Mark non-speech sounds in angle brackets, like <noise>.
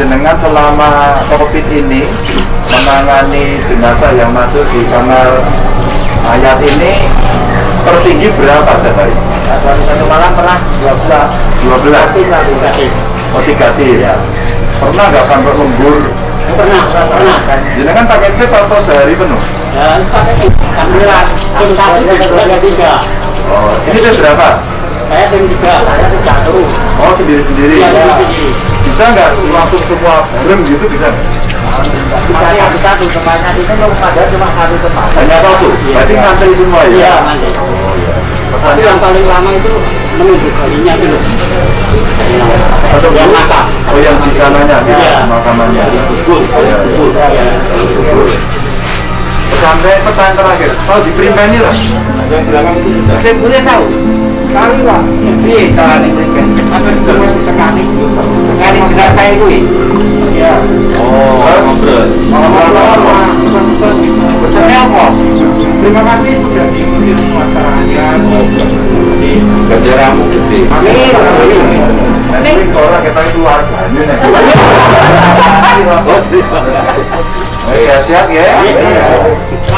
jenengan selama COVID ini menangani jenazah yang masuk di kamar mayat ini tertinggi berapa sehari? Baru satu malam pernah 12 12 tim lah tiga tim. Oh tiga tim Iya. Pernah nggak sampai lembur? Pernah, pernah. Jenengan pakai shift atau sehari penuh? Ya, pakai tim. Sambilan. Tim satu, tim dua, tiga. Oh, ini tim berapa? Saya tim tiga. Saya tim satu. Oh sendiri-sendiri Iya, sendiri. Bisa nggak langsung semua bareng gitu bisa nggak? Bisa satu satu tempatnya itu belum ada cuma satu tempat. Hanya satu? Iya. Berarti ngantri semua ya? Iya, mandi. Tapi yang paling lama itu menunjuk harinya dulu. Satu Yang makam. Oh yang di sananya, di Iya. makamannya. Kubur, Iya, iya. kubur. Iya. Kubur. Sampai pertanyaan terakhir, oh di Primbani lah. Yang belakang itu. Saya boleh tahu. Kali pak. Iya, itu? Sekali. Sekali Iya. Oh, ngobrol. Ngobrol-ngobrol, pesan-pesan gitu. Pesannya apa? Terima kasih sudah diikuti semua caranya. Gajah gede. Amin. Amin. Nanti orang kita itu keluarganya nih. <laughs> Oh, sehat-sehat ya. Manganmu